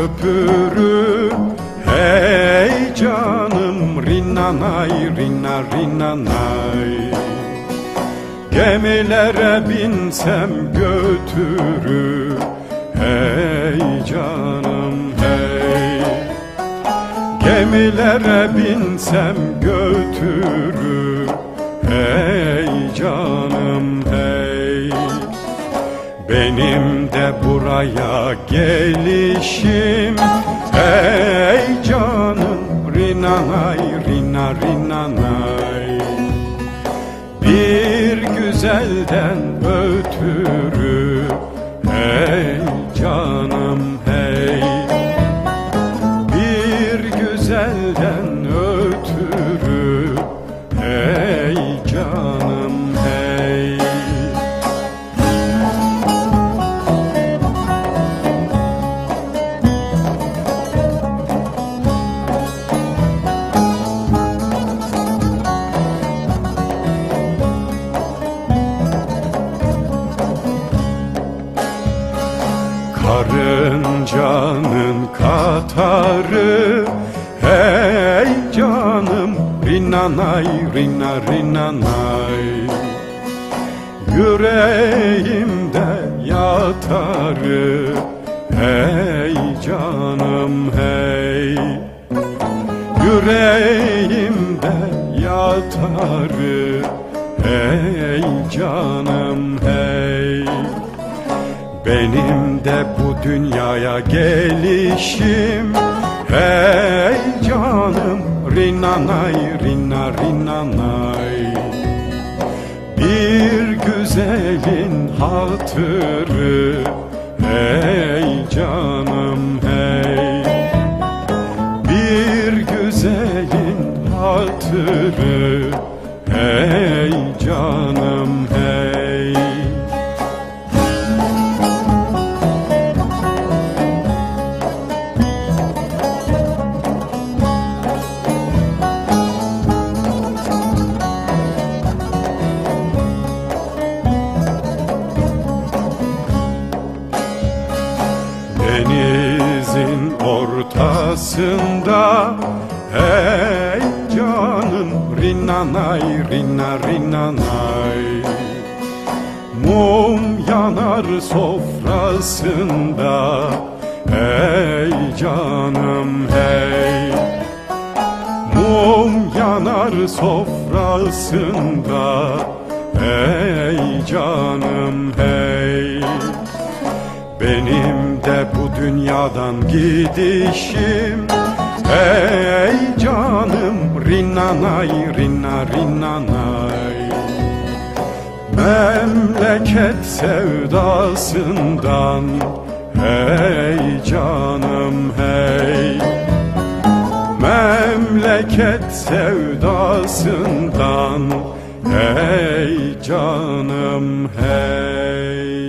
götürür Hey canım rinanay rina rinanay. Gemilere binsem götürür. Hey canım hey. Gemilere binsem götürür. Hey canım hey Benim de buraya gelişim. Hey canım rinanay rina rinanay Bir güzelden ötürü Hey canım hey. Bir güzelden ötürü Karıncanın katarı. Hey canım rinanay rina rinanay. Yüreğimde yatarı. Hey canım hey. Yüreğimde yatarı. Hey canım hey benim de bu dünyaya gelişim. Hey canım rinanay rina rinanay. Bir güzelin hatırı. Hey canım hey. Bir güzelin hatırı. Hey canım hey Denizin ortasında Hey canım rinanay rina rinanay. Mum yanar sofrasında Hey canım hey. Mum yanar sofrasında Hey canım hey. Benim de bu dünyadan gidişim. Hey canım rinanay rina rinanay. Memleket sevdasından. Hey canım hey. Memleket sevdasından. Hey canım hey